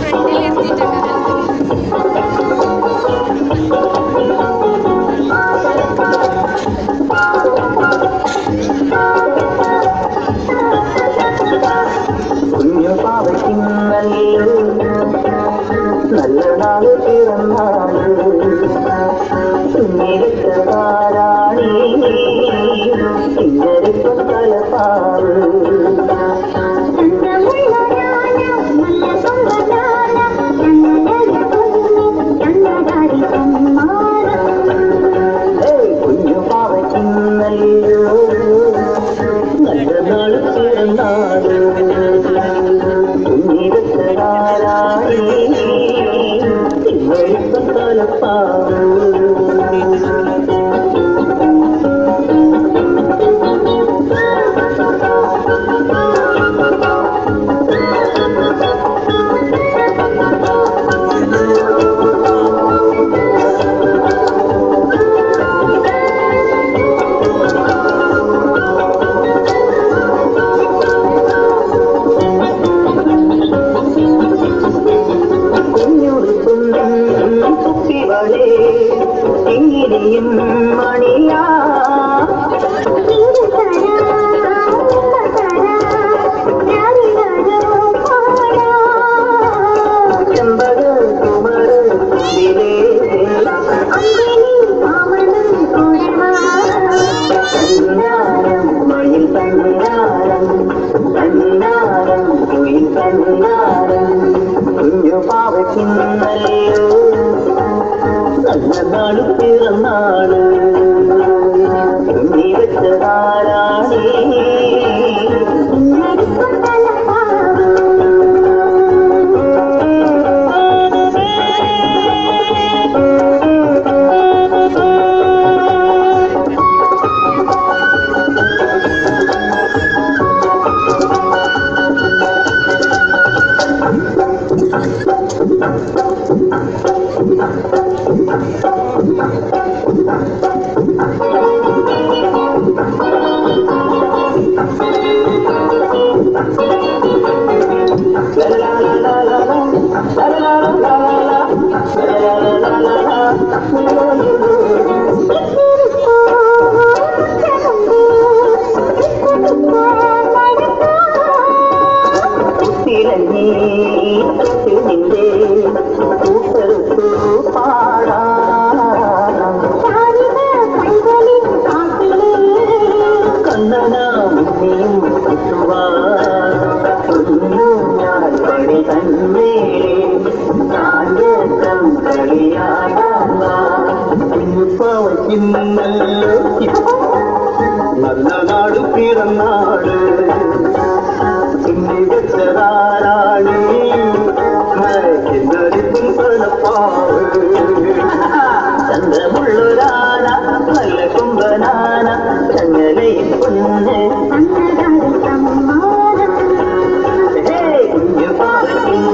ഫ്രണ്ടിൽ എത്തിയിട്ടുണ്ട് കുഞ്ഞു പാവയ്ക്കുന്നല്ലോ നല്ല നാള് பாடும் சிவனே இங்கிரியும் மணியா Thank you. பாவக்கின்றல்ல நல்ல நாள். பிறந்தாள் கிழவி திணிந்தே கூட்டறுத்து பாடா. கண்ணனா உன்னையும் தன்மேலே நாடு தங்களையாடா நாடு ராணி மறைக்கின்றதும் பல பாவு சந்திரமுள்ளு ராணா நல்ல கும்பநானா சங்கலை பொண்ணு குஞ்சு பாவத்தின்